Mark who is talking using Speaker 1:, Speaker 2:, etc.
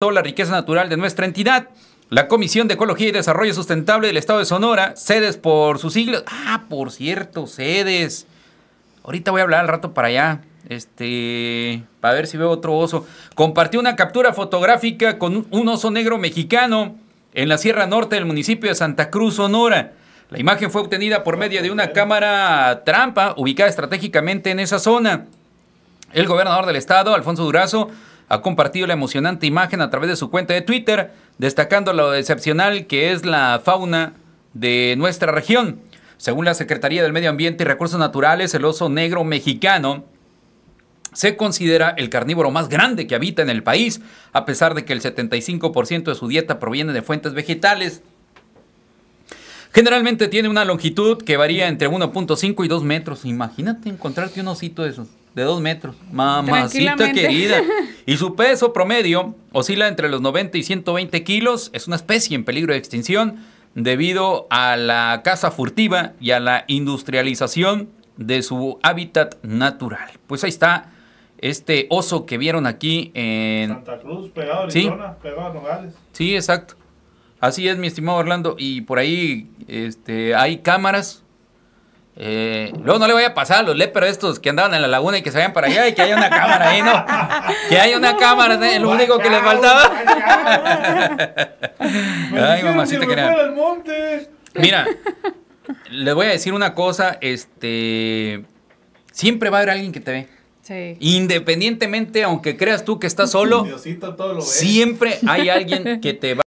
Speaker 1: la riqueza natural de nuestra entidad. La Comisión de Ecología y Desarrollo Sustentable del Estado de Sonora, sedes por sus siglos. Ah, por cierto, sedes. Ahorita voy a hablar al rato para allá. Este, para ver si veo otro oso. Compartió una captura fotográfica con un oso negro mexicano en la Sierra Norte del municipio de Santa Cruz, Sonora. La imagen fue obtenida por medio de una cámara trampa ubicada estratégicamente en esa zona. El gobernador del estado, Alfonso Durazo, ha compartido la emocionante imagen a través de su cuenta de Twitter, destacando lo excepcional que es la fauna de nuestra región. Según la Secretaría del Medio Ambiente y Recursos Naturales, el oso negro mexicano se considera el carnívoro más grande que habita en el país, a pesar de que el 75% de su dieta proviene de fuentes vegetales. Generalmente tiene una longitud que varía entre 1.5 y 2 metros. Imagínate encontrarte un osito de esos, de 2 metros. Mamacita querida. Y su peso promedio oscila entre los 90 y 120 kilos. Es una especie en peligro de extinción debido a la caza furtiva y a la industrialización de su hábitat natural. Pues ahí está este oso que vieron aquí en
Speaker 2: Santa Cruz, pegado a Arizona, pegado a Nogales.
Speaker 1: Sí, exacto. Así es, mi estimado Orlando. Y por ahí este, hay cámaras. Eh, luego no le voy a pasar a los léperos estos que andaban en la laguna y que se vayan para allá y que haya una cámara ahí, ¿no? Que haya una cámara, es lo único que les faltaba.
Speaker 2: Ay, mamacita que
Speaker 1: Mira, les voy a decir una cosa, este siempre va a haber alguien que te ve. Sí. Independientemente, aunque creas tú que estás solo, siempre hay alguien que te va